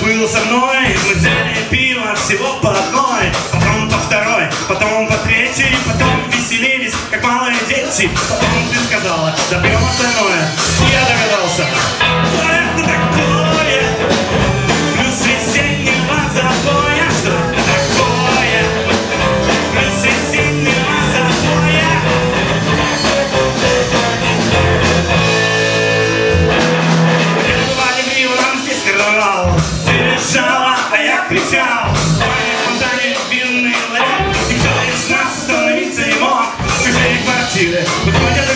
было со мной. Мы взяли пиво всего по одной Потом по второй, потом по третьей Потом веселились, как малые дети. Потом ты сказала, да пьем остальное кричал Пали фонтане винный лед И кто из нас остановиться не мог Чужие квартиры подводят